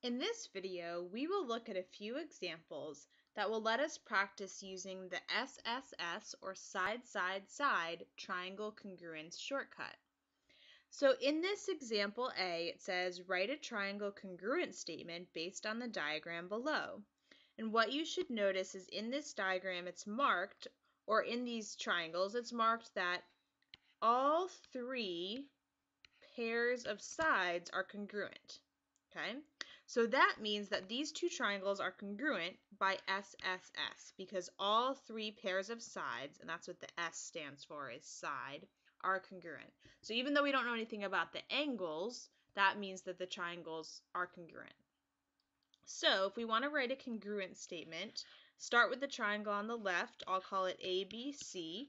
In this video, we will look at a few examples that will let us practice using the SSS or side side side triangle congruence shortcut. So in this example A, it says write a triangle congruence statement based on the diagram below. And what you should notice is in this diagram it's marked, or in these triangles, it's marked that all three pairs of sides are congruent. Okay, so that means that these two triangles are congruent by SSS because all three pairs of sides, and that's what the S stands for, is side, are congruent. So even though we don't know anything about the angles, that means that the triangles are congruent. So if we want to write a congruent statement, start with the triangle on the left. I'll call it ABC.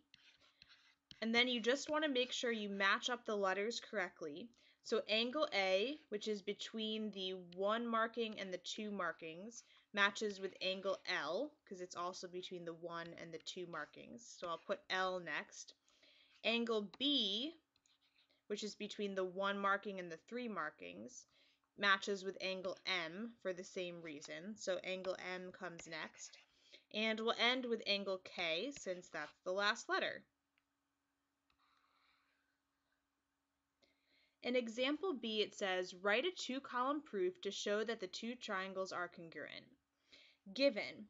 And then you just want to make sure you match up the letters correctly. So angle A, which is between the one marking and the two markings, matches with angle L, because it's also between the one and the two markings. So I'll put L next. Angle B, which is between the one marking and the three markings, matches with angle M for the same reason. So angle M comes next. And we'll end with angle K since that's the last letter. In example B, it says, write a two-column proof to show that the two triangles are congruent. Given,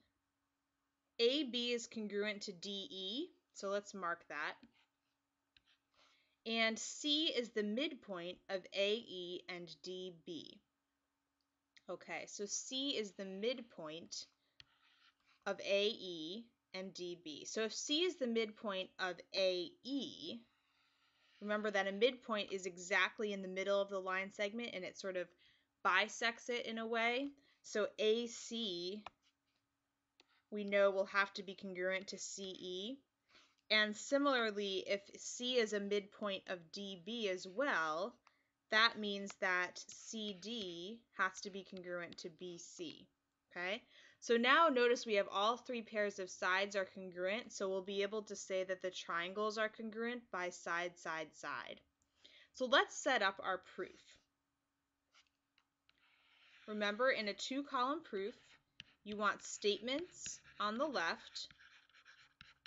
AB is congruent to DE, so let's mark that. And C is the midpoint of AE and DB. Okay, so C is the midpoint of AE and DB. So if C is the midpoint of AE, Remember that a midpoint is exactly in the middle of the line segment and it sort of bisects it in a way. So AC we know will have to be congruent to CE. And similarly, if C is a midpoint of DB as well, that means that CD has to be congruent to BC. Okay, so now notice we have all three pairs of sides are congruent, so we'll be able to say that the triangles are congruent by side, side, side. So let's set up our proof. Remember, in a two-column proof, you want statements on the left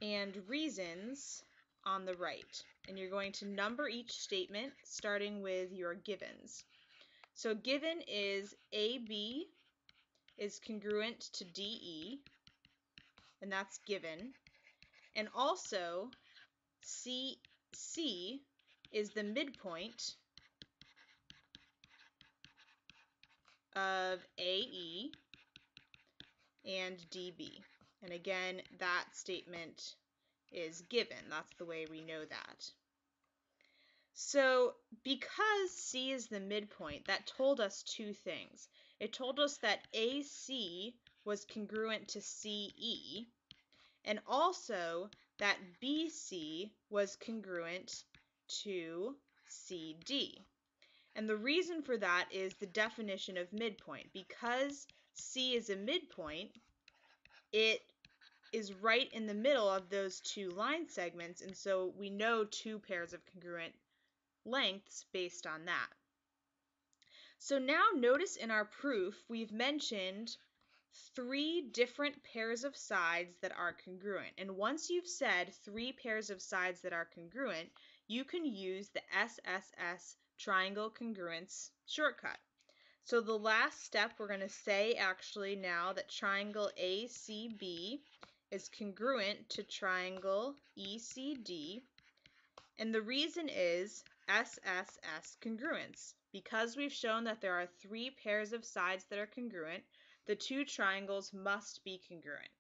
and reasons on the right. And you're going to number each statement starting with your givens. So given is AB is congruent to DE, and that's given. And also, CC is the midpoint of AE and DB. And again, that statement is given. That's the way we know that. So because C is the midpoint, that told us two things. It told us that AC was congruent to CE, and also that BC was congruent to CD. And the reason for that is the definition of midpoint. Because C is a midpoint, it is right in the middle of those two line segments, and so we know two pairs of congruent lengths based on that. So now notice in our proof we've mentioned three different pairs of sides that are congruent. And once you've said three pairs of sides that are congruent, you can use the SSS triangle congruence shortcut. So the last step we're going to say actually now that triangle ACB is congruent to triangle ECD. And the reason is SSS congruence. Because we've shown that there are three pairs of sides that are congruent, the two triangles must be congruent.